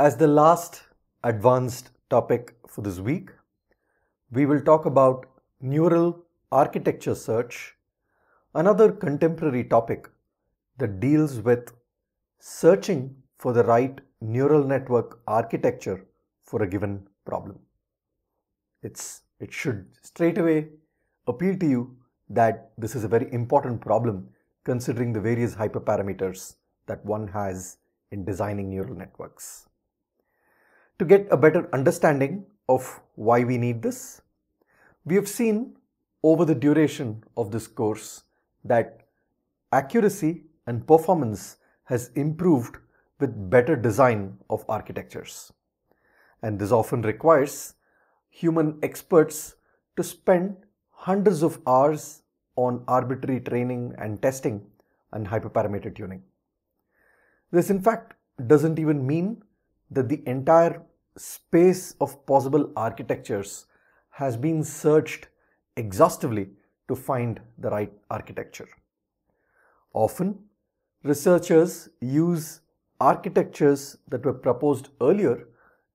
As the last advanced topic for this week, we will talk about neural architecture search, another contemporary topic that deals with searching for the right neural network architecture for a given problem. It's, it should straight away appeal to you that this is a very important problem considering the various hyperparameters that one has in designing neural networks. To get a better understanding of why we need this, we have seen over the duration of this course that accuracy and performance has improved with better design of architectures. And this often requires human experts to spend hundreds of hours on arbitrary training and testing and hyperparameter tuning. This in fact doesn't even mean that the entire space of possible architectures has been searched exhaustively to find the right architecture. Often, researchers use architectures that were proposed earlier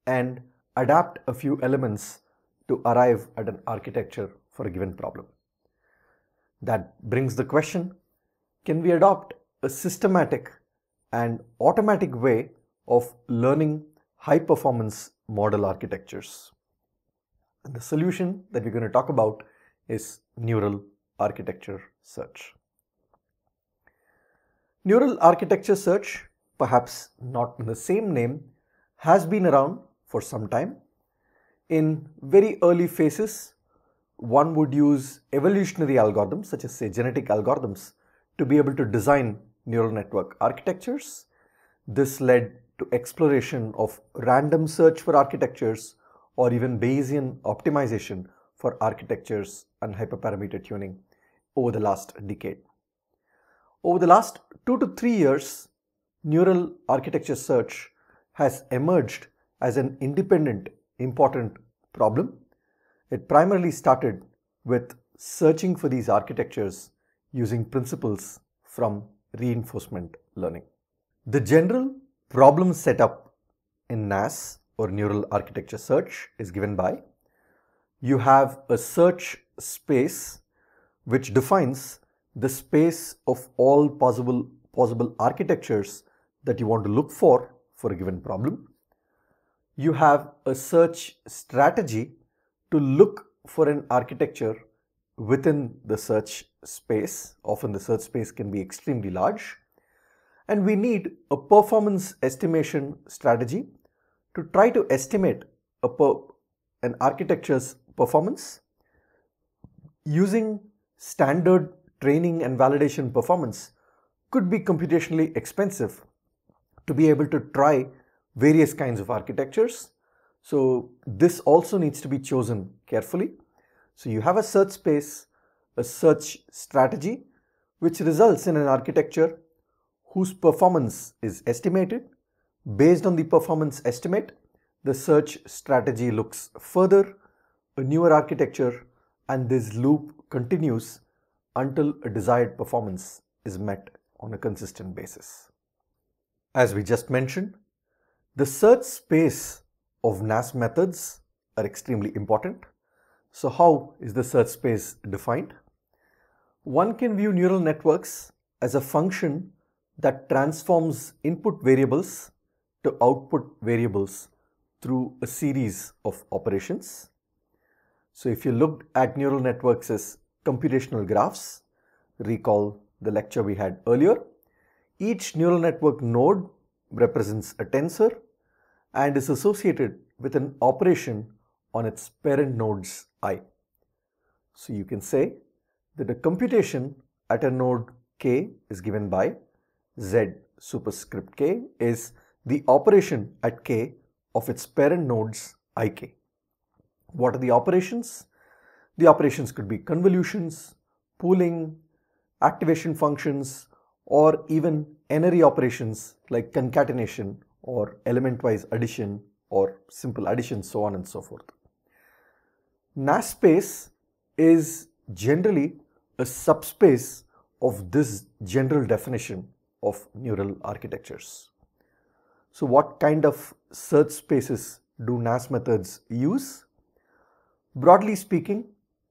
and adapt a few elements to arrive at an architecture for a given problem. That brings the question, can we adopt a systematic and automatic way of learning high performance model architectures? And the solution that we're going to talk about is neural architecture search. Neural architecture search, perhaps not in the same name, has been around for some time. In very early phases, one would use evolutionary algorithms such as say genetic algorithms to be able to design neural network architectures. This led to exploration of random search for architectures or even Bayesian optimization for architectures and hyperparameter tuning over the last decade. Over the last two to three years, neural architecture search has emerged as an independent important problem it primarily started with searching for these architectures using principles from reinforcement learning. The general problem setup in NAS or neural architecture search is given by you have a search space which defines the space of all possible possible architectures that you want to look for for a given problem. You have a search strategy to look for an architecture within the search space. Often the search space can be extremely large. And we need a performance estimation strategy to try to estimate an architecture's performance using standard training and validation performance could be computationally expensive to be able to try various kinds of architectures so this also needs to be chosen carefully. So you have a search space, a search strategy, which results in an architecture whose performance is estimated. Based on the performance estimate, the search strategy looks further, a newer architecture, and this loop continues until a desired performance is met on a consistent basis. As we just mentioned, the search space of NAS methods are extremely important. So how is the search space defined? One can view neural networks as a function that transforms input variables to output variables through a series of operations. So if you looked at neural networks as computational graphs, recall the lecture we had earlier, each neural network node represents a tensor and is associated with an operation on its parent nodes i. So you can say that a computation at a node k is given by z superscript k is the operation at k of its parent nodes ik. What are the operations? The operations could be convolutions, pooling, activation functions, or even n-ary operations like concatenation or element-wise addition or simple addition, so on and so forth. NAS space is generally a subspace of this general definition of neural architectures. So what kind of search spaces do NAS methods use? Broadly speaking,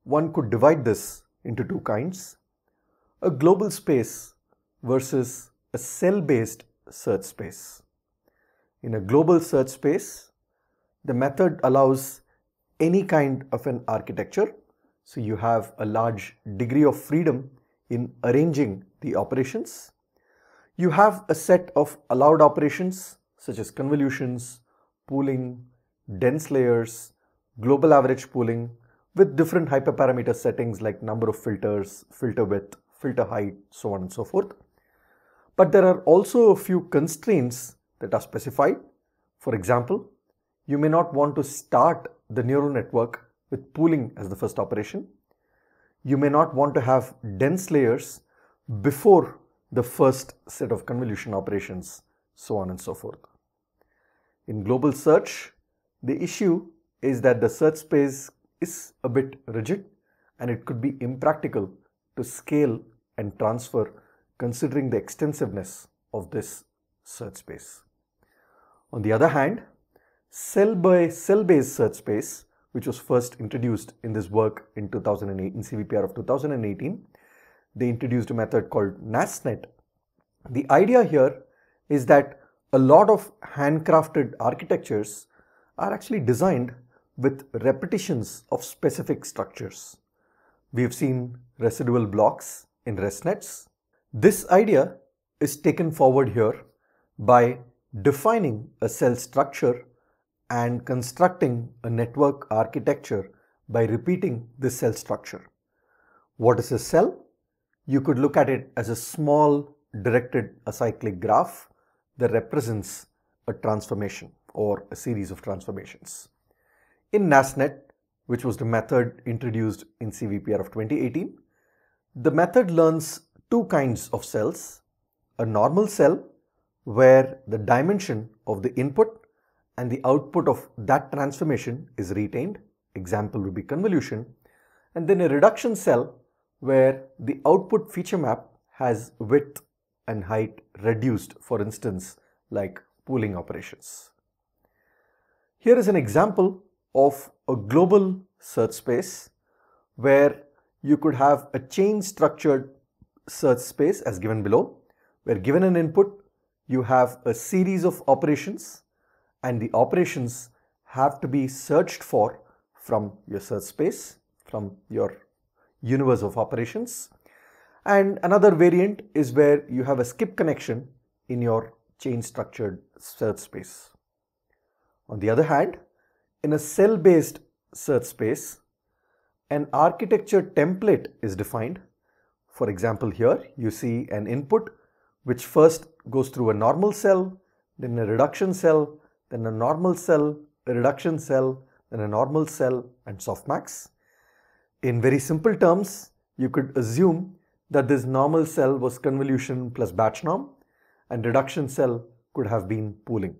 one could divide this into two kinds. A global space versus a cell-based search space. In a global search space, the method allows any kind of an architecture. So you have a large degree of freedom in arranging the operations. You have a set of allowed operations such as convolutions, pooling, dense layers, global average pooling with different hyperparameter settings like number of filters, filter width, filter height, so on and so forth. But there are also a few constraints that are specified. For example, you may not want to start the neural network with pooling as the first operation. You may not want to have dense layers before the first set of convolution operations, so on and so forth. In global search, the issue is that the search space is a bit rigid and it could be impractical to scale and transfer considering the extensiveness of this search space. On the other hand, cell by cell search space, which was first introduced in this work in 2008 in CVPR of 2018, they introduced a method called NASNet. The idea here is that a lot of handcrafted architectures are actually designed with repetitions of specific structures. We have seen residual blocks in ResNets. This idea is taken forward here by defining a cell structure and constructing a network architecture by repeating this cell structure. What is a cell? You could look at it as a small directed acyclic graph that represents a transformation or a series of transformations. In NASNet, which was the method introduced in CVPR of 2018, the method learns two kinds of cells, a normal cell where the dimension of the input and the output of that transformation is retained, example would be convolution, and then a reduction cell where the output feature map has width and height reduced, for instance, like pooling operations. Here is an example of a global search space where you could have a chain structured search space as given below, where given an input, you have a series of operations and the operations have to be searched for from your search space, from your universe of operations and another variant is where you have a skip connection in your chain structured search space. On the other hand, in a cell based search space, an architecture template is defined. For example, here you see an input which first goes through a normal cell, then a reduction cell, then a normal cell, a reduction cell, then a normal cell and softmax. In very simple terms, you could assume that this normal cell was convolution plus batch norm and reduction cell could have been pooling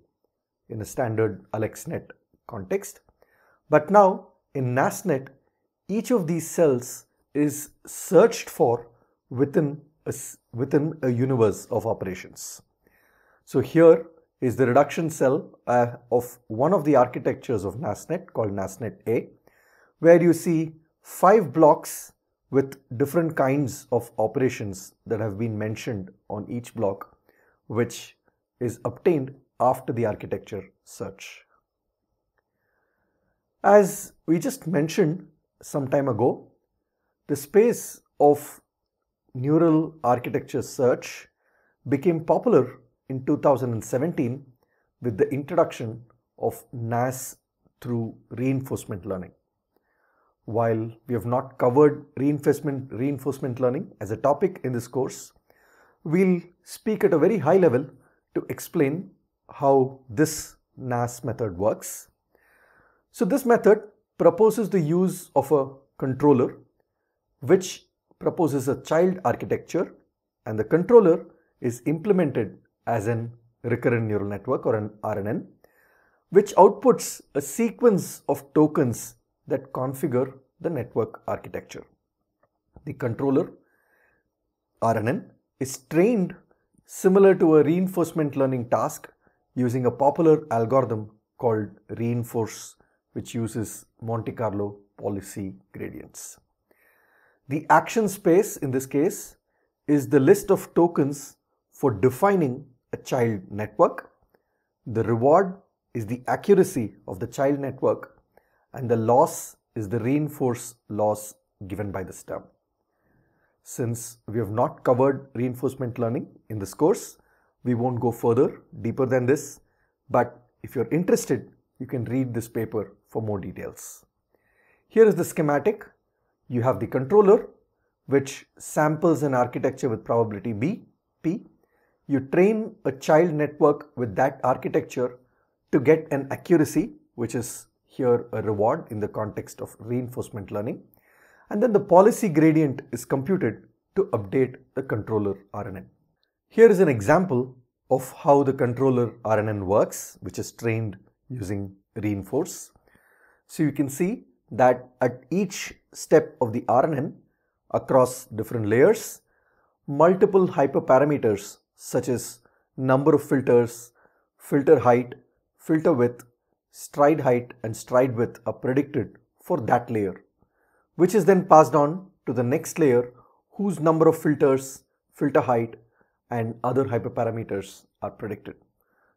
in a standard AlexNet context. But now in NASNet, each of these cells is searched for within a, within a universe of operations. So here is the reduction cell uh, of one of the architectures of NASNet called NASNet A, where you see five blocks with different kinds of operations that have been mentioned on each block, which is obtained after the architecture search. As we just mentioned some time ago, the space of neural architecture search became popular in 2017 with the introduction of NAS through reinforcement learning. While we have not covered reinforcement, reinforcement learning as a topic in this course, we'll speak at a very high level to explain how this NAS method works. So this method proposes the use of a controller which proposes a child architecture and the controller is implemented as an recurrent neural network or an RNN which outputs a sequence of tokens that configure the network architecture. The controller RNN is trained similar to a reinforcement learning task using a popular algorithm called reinforce which uses Monte Carlo policy gradients. The action space in this case is the list of tokens for defining a child network. The reward is the accuracy of the child network and the loss is the reinforce loss given by this term. Since we have not covered reinforcement learning in this course, we won't go further deeper than this, but if you're interested, you can read this paper for more details. Here is the schematic. You have the controller which samples an architecture with probability B, P. You train a child network with that architecture to get an accuracy, which is here a reward in the context of reinforcement learning. And then the policy gradient is computed to update the controller RNN. Here is an example of how the controller RNN works, which is trained using reinforce. So you can see that at each step of the RNN, across different layers, multiple hyperparameters such as number of filters, filter height, filter width, stride height and stride width are predicted for that layer, which is then passed on to the next layer whose number of filters, filter height and other hyperparameters are predicted.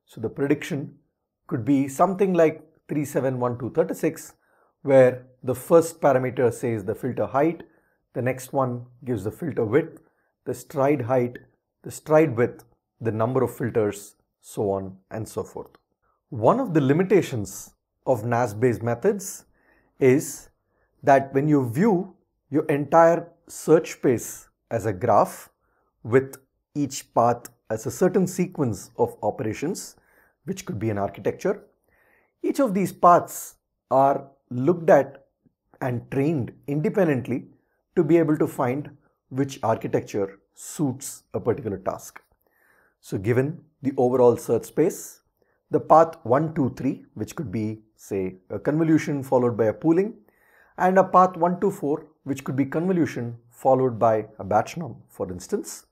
So the prediction could be something like 371236 where the first parameter says the filter height, the next one gives the filter width, the stride height, the stride width, the number of filters, so on and so forth. One of the limitations of naive NAS methods is that when you view your entire search space as a graph with each path as a certain sequence of operations, which could be an architecture, each of these paths are looked at and trained independently to be able to find which architecture suits a particular task. So given the overall search space, the path 1, 2, 3, which could be say a convolution followed by a pooling, and a path 1 to 4, which could be convolution followed by a batch norm, for instance.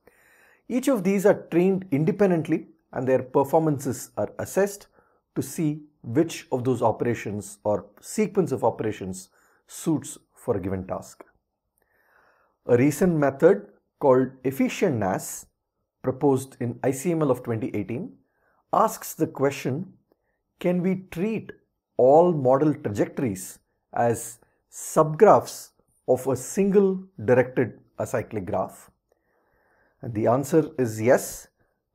Each of these are trained independently and their performances are assessed to see which of those operations or sequence of operations suits for a given task. A recent method called efficient NAS proposed in ICML of 2018 asks the question, can we treat all model trajectories as subgraphs of a single directed acyclic graph? And the answer is yes.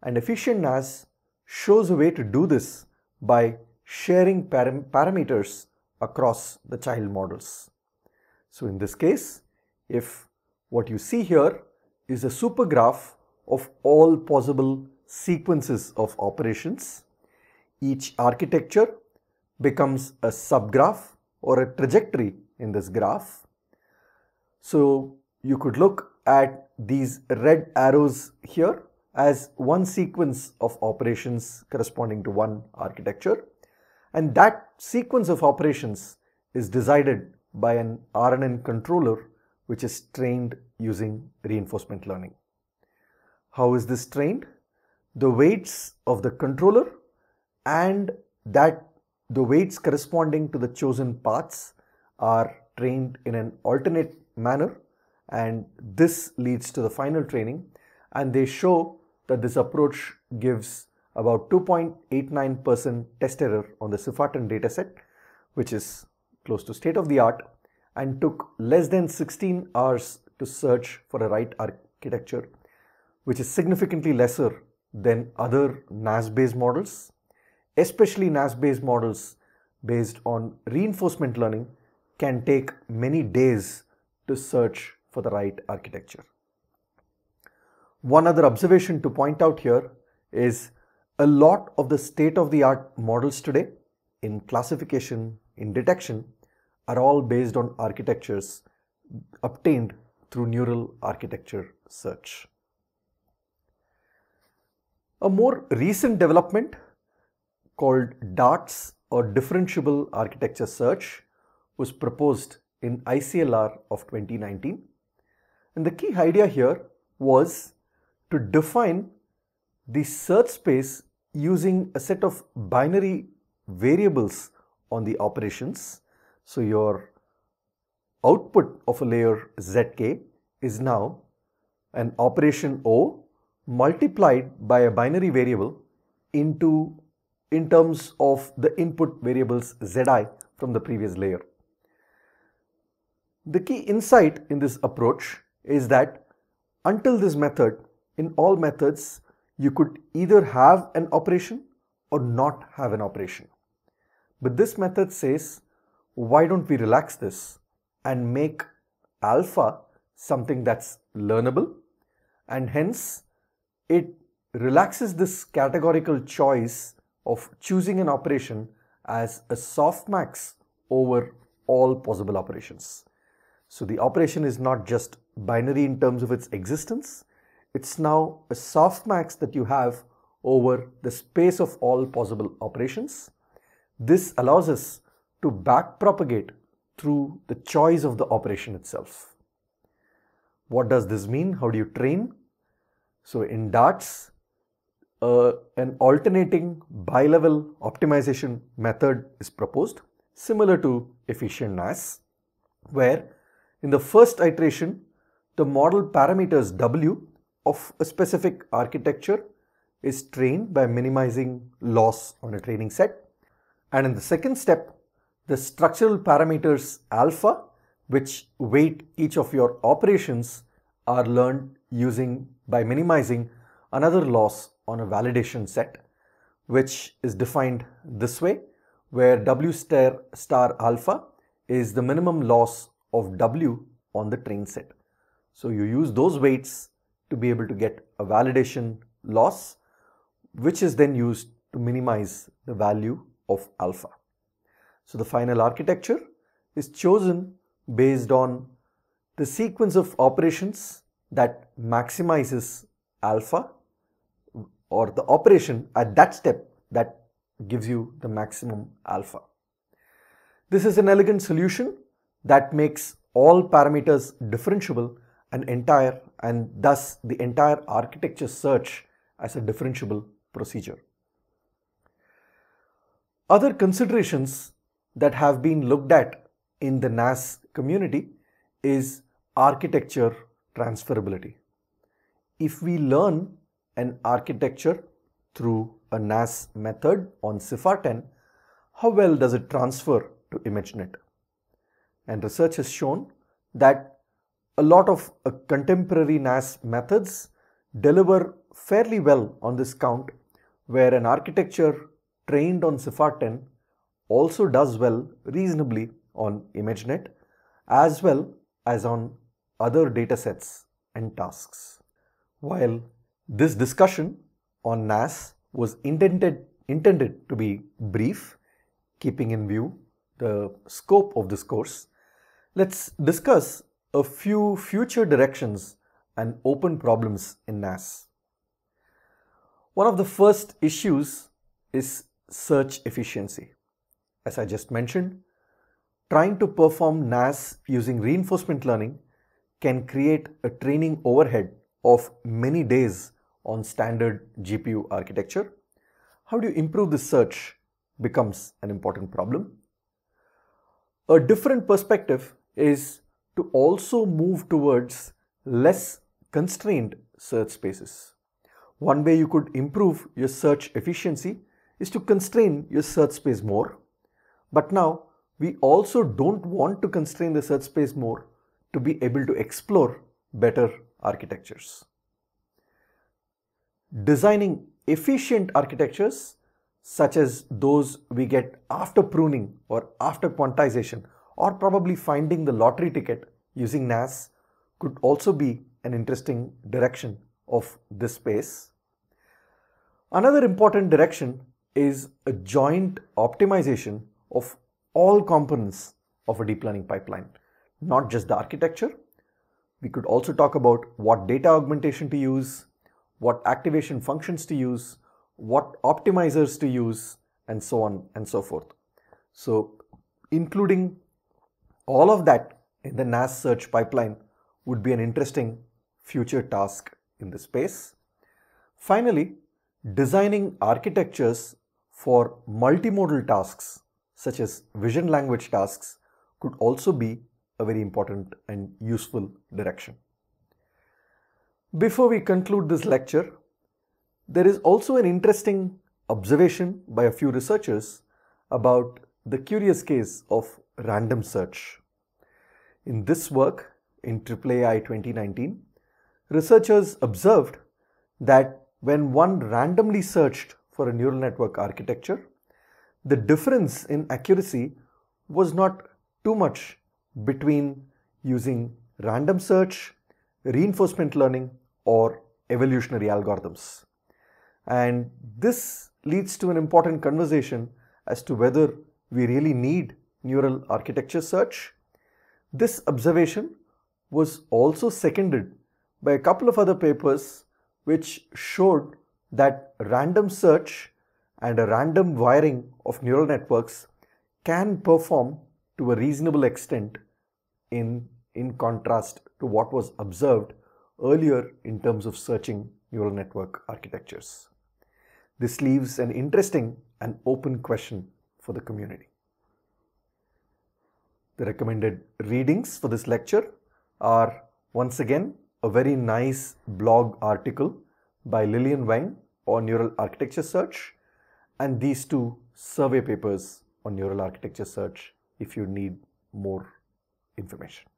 And efficient NAS shows a way to do this by sharing param parameters across the child models. So in this case, if what you see here is a supergraph of all possible sequences of operations. Each architecture becomes a subgraph or a trajectory in this graph. So you could look at these red arrows here as one sequence of operations corresponding to one architecture. And that sequence of operations is decided by an RNN controller which is trained using reinforcement learning. How is this trained? The weights of the controller and that the weights corresponding to the chosen paths are trained in an alternate manner and this leads to the final training. And they show that this approach gives about 2.89% test error on the CIFAR 10 dataset which is close to state of the art and took less than 16 hours to search for a right architecture, which is significantly lesser than other NAS-based models, especially NAS-based models based on reinforcement learning can take many days to search for the right architecture. One other observation to point out here is a lot of the state-of-the-art models today in classification, in detection, are all based on architectures obtained through neural architecture search. A more recent development called DARTS or differentiable architecture search was proposed in ICLR of 2019 and the key idea here was to define the search space using a set of binary variables on the operations. So your output of a layer zk is now an operation O multiplied by a binary variable into in terms of the input variables zi from the previous layer. The key insight in this approach is that until this method, in all methods, you could either have an operation or not have an operation. But this method says, why don't we relax this and make alpha something that's learnable and hence it relaxes this categorical choice of choosing an operation as a softmax over all possible operations. So the operation is not just binary in terms of its existence, it's now a softmax that you have over the space of all possible operations. This allows us to backpropagate through the choice of the operation itself. What does this mean? How do you train? So in DARTS, uh, an alternating bi-level optimization method is proposed similar to efficient NAS where in the first iteration the model parameters W of a specific architecture is trained by minimizing loss on a training set. And in the second step the structural parameters alpha which weight each of your operations are learned using by minimizing another loss on a validation set which is defined this way where W star, star alpha is the minimum loss of W on the train set. So you use those weights to be able to get a validation loss which is then used to minimize the value of alpha. So the final architecture is chosen based on the sequence of operations that maximizes alpha or the operation at that step that gives you the maximum alpha. This is an elegant solution that makes all parameters differentiable and entire and thus the entire architecture search as a differentiable procedure. Other considerations that have been looked at in the NAS community is architecture transferability. If we learn an architecture through a NAS method on CIFAR 10, how well does it transfer to ImageNet? And research has shown that a lot of uh, contemporary NAS methods deliver fairly well on this count where an architecture trained on CIFAR 10 also does well reasonably on ImageNet as well as on other datasets and tasks. While this discussion on NAS was intended, intended to be brief, keeping in view the scope of this course. Let's discuss a few future directions and open problems in NAS. One of the first issues is search efficiency. As I just mentioned, trying to perform NAS using reinforcement learning can create a training overhead of many days on standard GPU architecture. How do you improve the search becomes an important problem. A different perspective is to also move towards less constrained search spaces. One way you could improve your search efficiency is to constrain your search space more. But now we also don't want to constrain the search space more to be able to explore better architectures designing efficient architectures such as those we get after pruning or after quantization or probably finding the lottery ticket using NAS could also be an interesting direction of this space. Another important direction is a joint optimization of all components of a deep learning pipeline, not just the architecture. We could also talk about what data augmentation to use, what activation functions to use, what optimizers to use, and so on and so forth. So including all of that in the NAS search pipeline would be an interesting future task in this space. Finally, designing architectures for multimodal tasks such as vision language tasks could also be a very important and useful direction. Before we conclude this lecture, there is also an interesting observation by a few researchers about the curious case of random search. In this work, in AAAI 2019, researchers observed that when one randomly searched for a neural network architecture, the difference in accuracy was not too much between using random search, reinforcement learning, or evolutionary algorithms. And this leads to an important conversation as to whether we really need neural architecture search. This observation was also seconded by a couple of other papers which showed that random search and a random wiring of neural networks can perform to a reasonable extent in, in contrast to what was observed earlier in terms of searching neural network architectures. This leaves an interesting and open question for the community. The recommended readings for this lecture are once again a very nice blog article by Lilian Weng on neural architecture search and these two survey papers on neural architecture search if you need more information.